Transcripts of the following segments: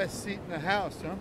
Best seat in the house, huh?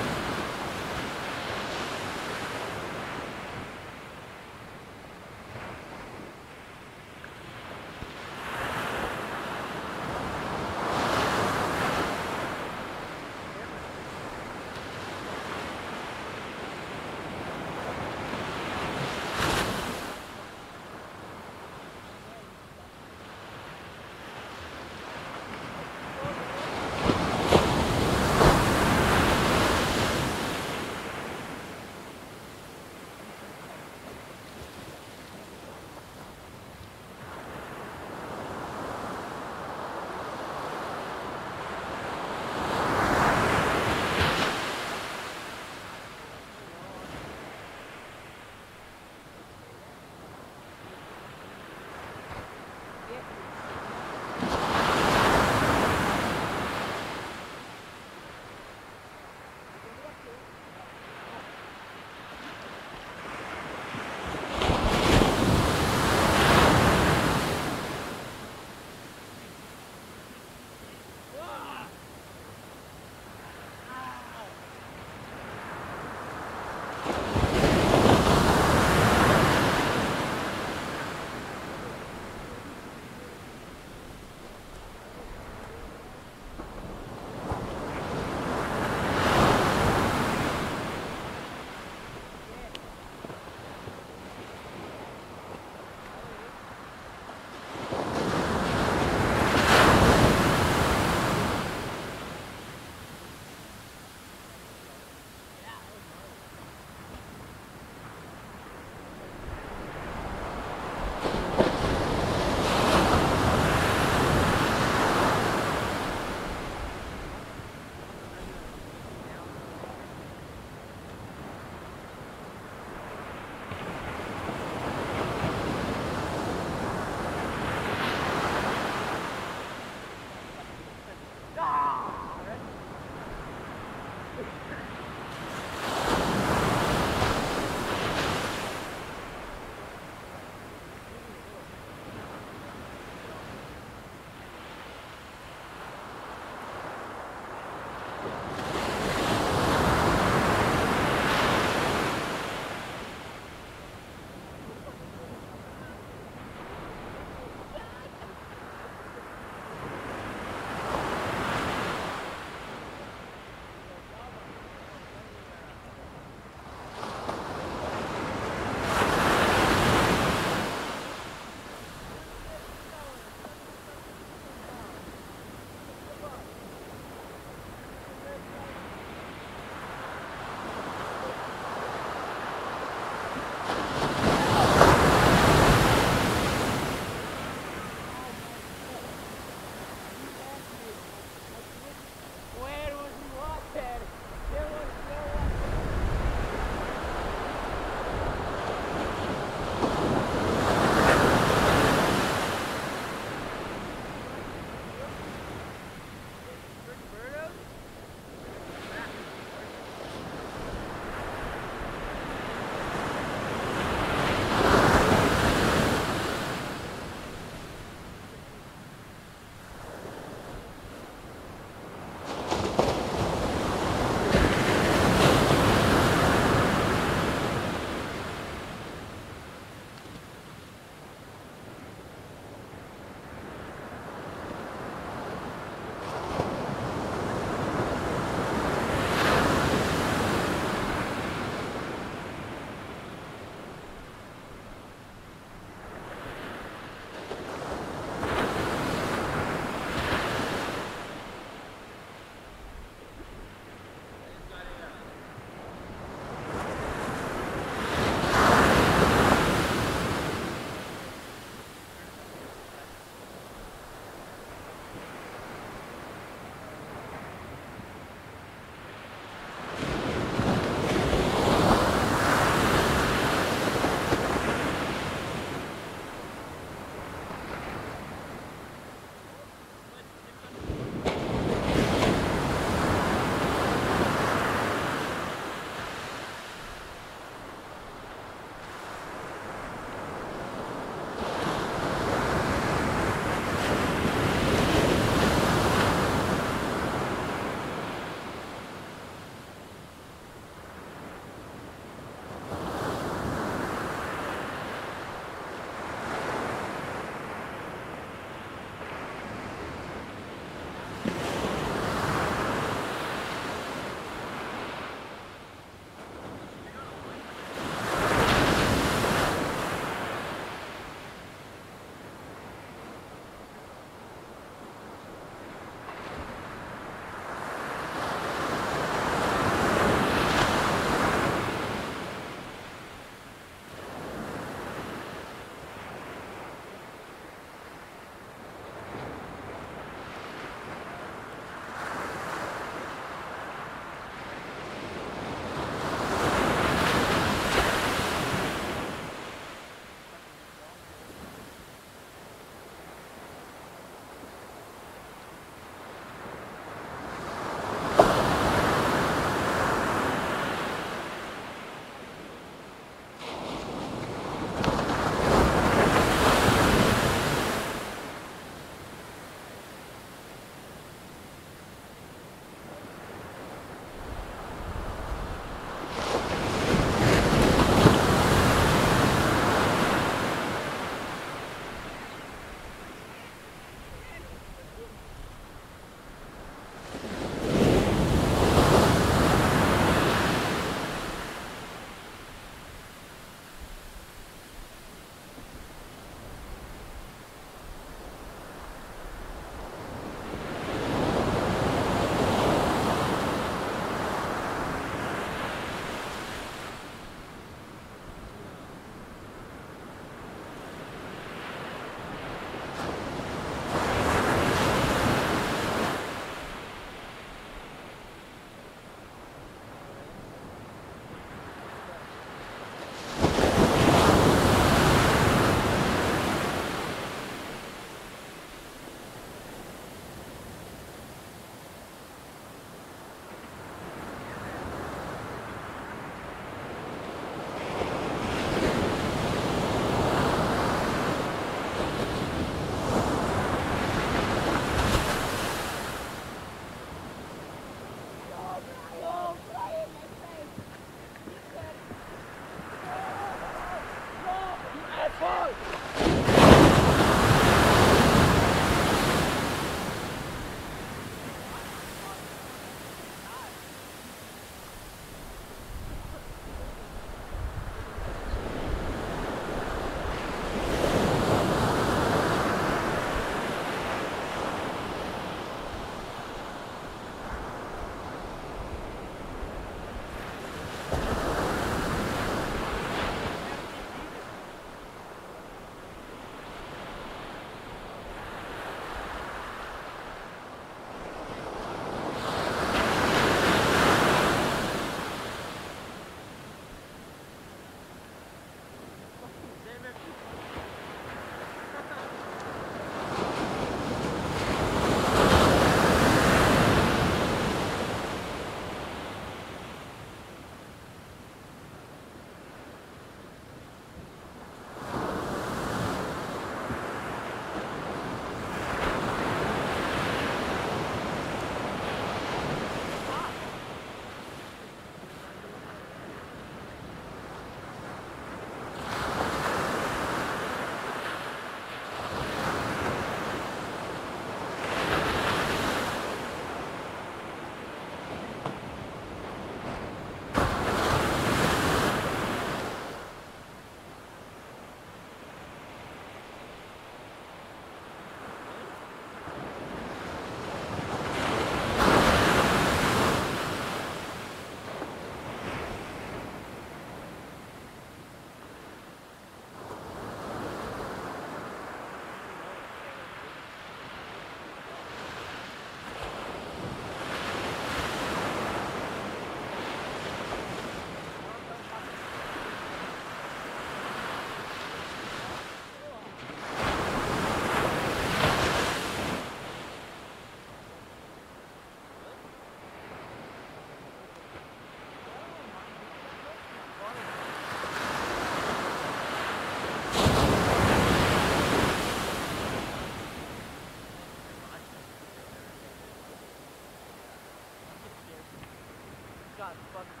From something.